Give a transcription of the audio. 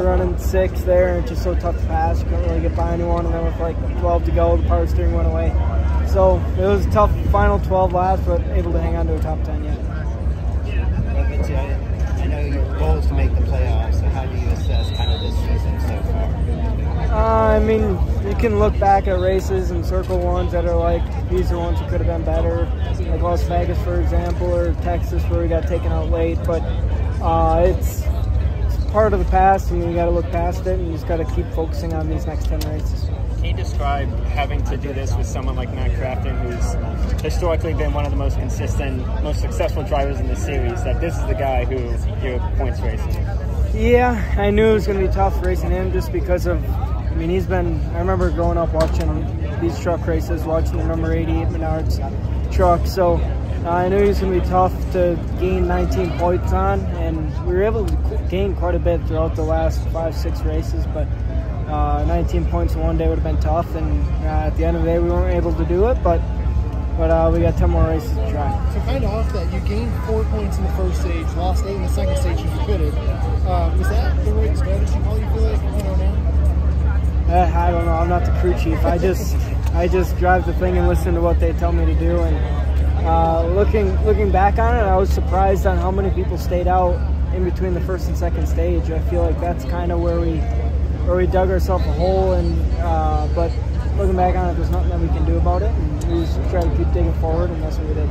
were running six there, and it's just so tough to pass. You couldn't really get by anyone, and then with like 12 to go, the power steering went away. So it was a tough final 12 laps, but able to hang on to a top 10 yet. I know your goal is to make the playoffs, so how do you assess kind of this season so far? Uh, I mean, you can look back at races and circle ones that are like, these are ones that could have been better, like Las Vegas, for example, or Texas, where we got taken out late. But uh, it's, it's part of the past, and you got to look past it, and you just got to keep focusing on these next 10 races. Can you describe having to do this with someone like Matt Crafton, who's historically been one of the most consistent, most successful drivers in the series, that this is the guy who you're points racing? Yeah, I knew it was going to be tough racing him just because of, I mean, he's been, I remember growing up watching these truck races, watching the number 88 Menards truck, so uh, I knew he was going to be tough to gain 19 points on, and we were able to gain quite a bit throughout the last five, six races, but uh, 19 points in one day would have been tough, and uh, at the end of the day, we weren't able to do it, but but uh, we got 10 more races to try. So kind of off that, you gained four points in the first stage, lost eight in the second stage if you could have. Was that the right strategy, Paul, you feel like, you know, now? Uh, I don't know. I'm not the crew chief. I just I just drive the thing and listen to what they tell me to do. And uh, looking looking back on it, I was surprised on how many people stayed out in between the first and second stage. I feel like that's kind of where we where we dug ourselves a hole. And uh, but looking back on it, there's nothing that we can do about it. And we just try to keep digging forward, and that's what we did.